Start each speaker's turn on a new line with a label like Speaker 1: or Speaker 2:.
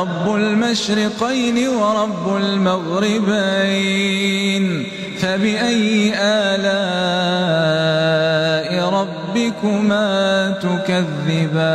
Speaker 1: رب المشرقين ورب المغربين فبأي آلاء ربكما تكذبان؟